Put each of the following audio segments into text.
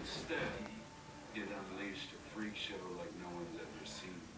Instead, it unleashed a freak show like no one's ever seen.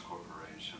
Corporation.